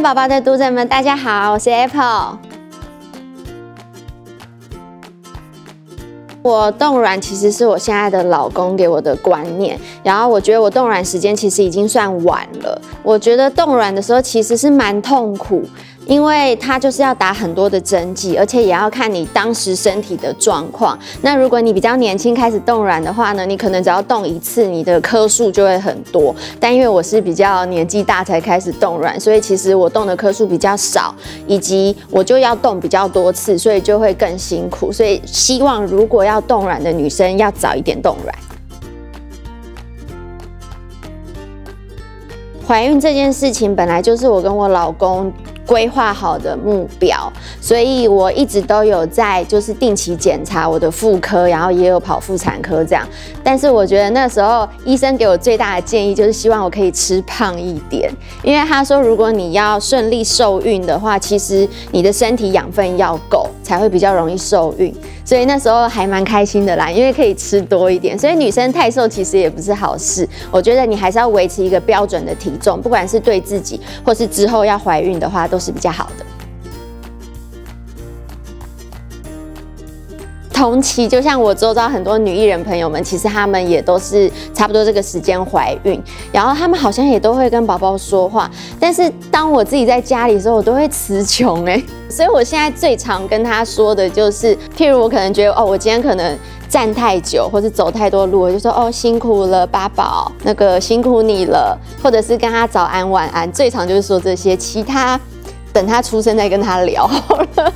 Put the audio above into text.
宝宝的读者们，大家好，我是 Apple。我冻卵其实是我现在的老公给我的观念，然后我觉得我冻卵时间其实已经算晚了。我觉得冻卵的时候其实是蛮痛苦。因为它就是要打很多的针剂，而且也要看你当时身体的状况。那如果你比较年轻开始冻卵的话呢，你可能只要冻一次，你的颗数就会很多。但因为我是比较年纪大才开始冻卵，所以其实我冻的颗数比较少，以及我就要冻比较多次，所以就会更辛苦。所以希望如果要冻卵的女生要早一点冻卵。怀孕这件事情本来就是我跟我老公。规划好的目标，所以我一直都有在就是定期检查我的妇科，然后也有跑妇产科这样。但是我觉得那时候医生给我最大的建议就是希望我可以吃胖一点，因为他说如果你要顺利受孕的话，其实你的身体养分要够才会比较容易受孕。所以那时候还蛮开心的啦，因为可以吃多一点。所以女生太瘦其实也不是好事，我觉得你还是要维持一个标准的体重，不管是对自己或是之后要怀孕的话，都是比较好的。同期，就像我周遭很多女艺人朋友们，其实她们也都是差不多这个时间怀孕，然后她们好像也都会跟宝宝说话。但是当我自己在家里的时候，我都会词穷哎，所以我现在最常跟她说的就是，譬如我可能觉得哦，我今天可能站太久或者走太多路，我就说哦辛苦了，八宝，那个辛苦你了，或者是跟他早安晚安，最常就是说这些，其他等他出生再跟他聊好了。